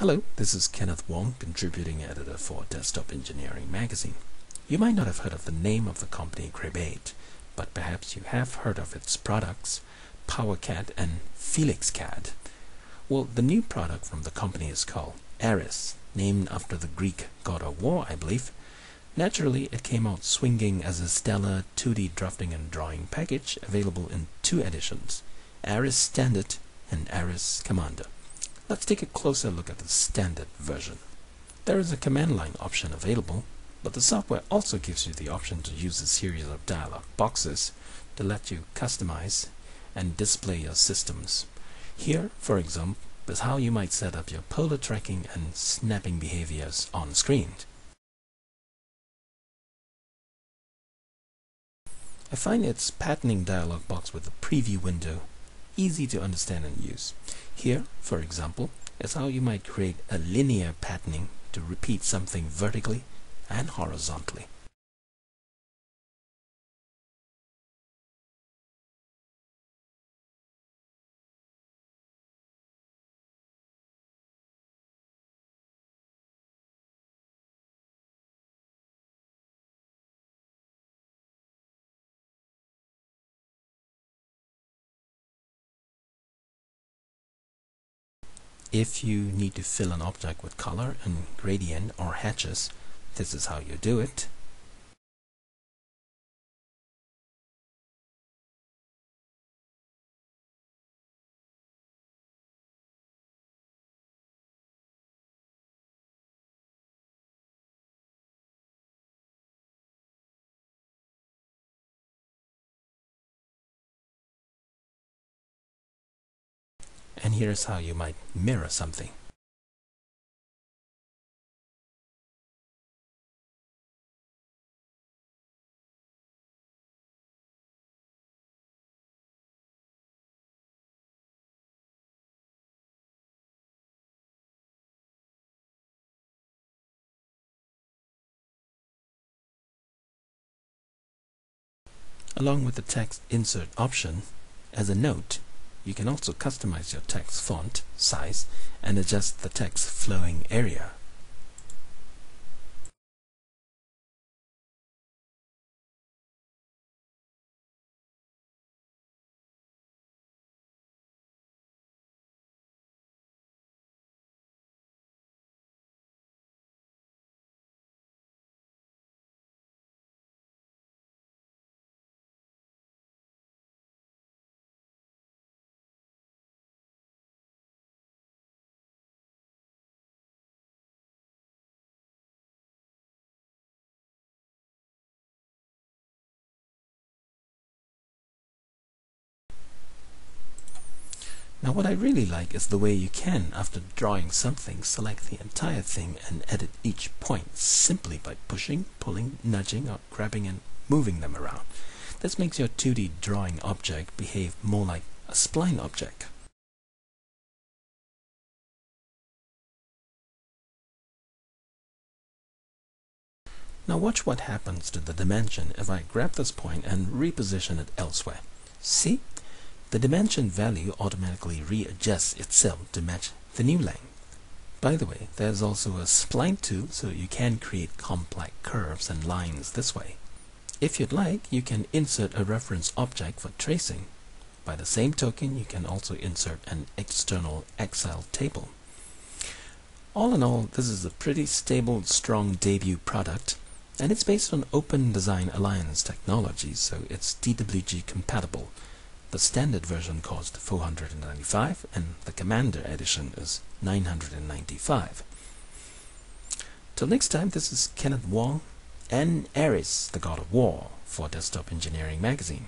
Hello, this is Kenneth Wong, contributing editor for Desktop Engineering Magazine. You might not have heard of the name of the company Graebert, but perhaps you have heard of its products, PowerCAD and FelixCAD. Well, the new product from the company is called Ares, named after the Greek god of war, I believe. Naturally, it came out swinging as a stellar 2D drafting and drawing package available in two editions, Ares Standard and Ares Commander. Let's take a closer look at the standard version. There is a command line option available, but the software also gives you the option to use a series of dialog boxes to let you customize and display your systems. Here, for example, is how you might set up your polar tracking and snapping behaviors on screen. I find its patterning dialog box with the preview window easy to understand and use. Here, for example, is how you might create a linear patterning to repeat something vertically and horizontally. If you need to fill an object with color and gradient or hatches, this is how you do it. And here's how you might mirror something. Along with the text insert option, as a note, you can also customize your text font size and adjust the text flowing area. Now what I really like is the way you can, after drawing something, select the entire thing and edit each point simply by pushing, pulling, nudging, or grabbing and moving them around. This makes your 2D drawing object behave more like a spline object. Now watch what happens to the dimension if I grab this point and reposition it elsewhere. See? The dimension value automatically readjusts itself to match the new length. By the way, there's also a spline tool so you can create complex curves and lines this way. If you'd like, you can insert a reference object for tracing. By the same token, you can also insert an external Excel table. All in all, this is a pretty stable, strong debut product, and it's based on Open Design Alliance technology, so it's DWG compatible. The standard version cost 495 and the Commander edition is 995. Till next time, this is Kenneth Wong and Ares, the God of War, for Desktop Engineering Magazine.